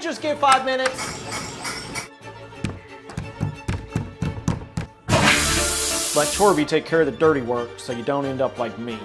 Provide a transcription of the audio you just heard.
just give five minutes? Let Torby take care of the dirty work so you don't end up like me.